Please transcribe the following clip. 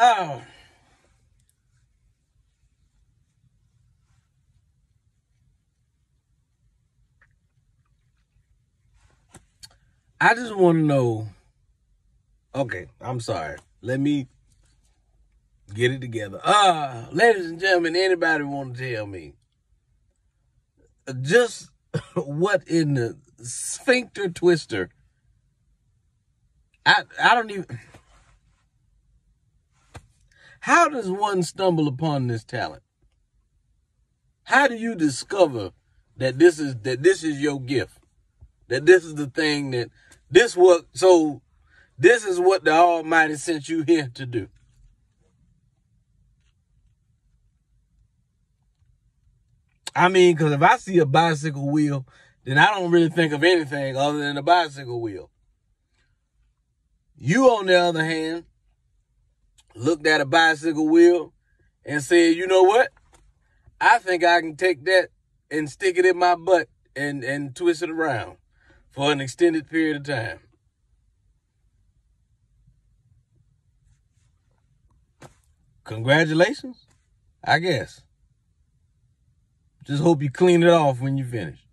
Oh. I just want to know. Okay, I'm sorry. Let me get it together. Uh, ladies and gentlemen, anybody want to tell me just what in the sphincter twister? I I don't even. How does one stumble upon this talent? How do you discover that this is that this is your gift? That this is the thing that this what so this is what the Almighty sent you here to do. I mean, because if I see a bicycle wheel, then I don't really think of anything other than a bicycle wheel. You, on the other hand, looked at a bicycle wheel and said, you know what? I think I can take that and stick it in my butt and, and twist it around for an extended period of time. Congratulations, I guess. Just hope you clean it off when you finish.